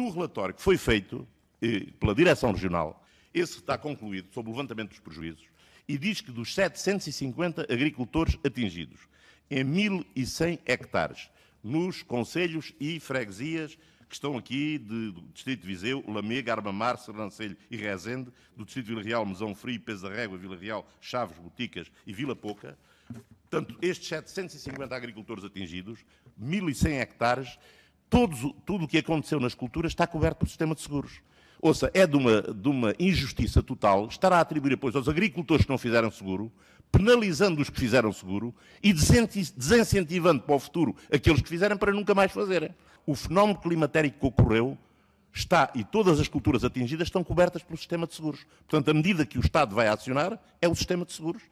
do relatório que foi feito eh, pela Direção Regional, esse está concluído sobre o levantamento dos prejuízos e diz que dos 750 agricultores atingidos em 1.100 hectares, nos conselhos e freguesias que estão aqui de, do Distrito de Viseu, Lamega, Armamar, Serrancelho e Rezende, do Distrito de Vila Real, Mesão Frio, Pesa da Régua, Vila Real, Chaves, Boticas e Vila Pouca. Portanto, estes 750 agricultores atingidos, 1.100 hectares, todos, tudo o que aconteceu nas culturas está coberto pelo sistema de seguros. Ouça, é de uma, de uma injustiça total estar a atribuir apoio aos agricultores que não fizeram seguro, penalizando os que fizeram seguro e desincentivando para o futuro aqueles que fizeram para nunca mais fazerem. O fenómeno climatérico que ocorreu está, e todas as culturas atingidas estão cobertas pelo sistema de seguros. Portanto, a medida que o Estado vai acionar é o sistema de seguros.